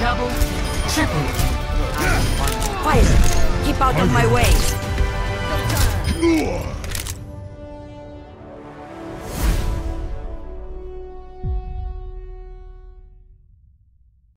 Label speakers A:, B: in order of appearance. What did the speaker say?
A: Double, triple.
B: Quiet. Keep out of my way.